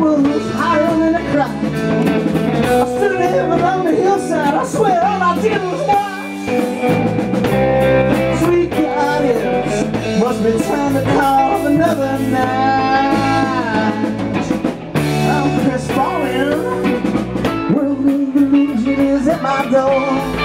was higher than a crack. I stood in heaven on the hillside, I swear all I did was watch. Sweet guidance, must be time to call another night. I'm Chris Fallin, world religion is at my door.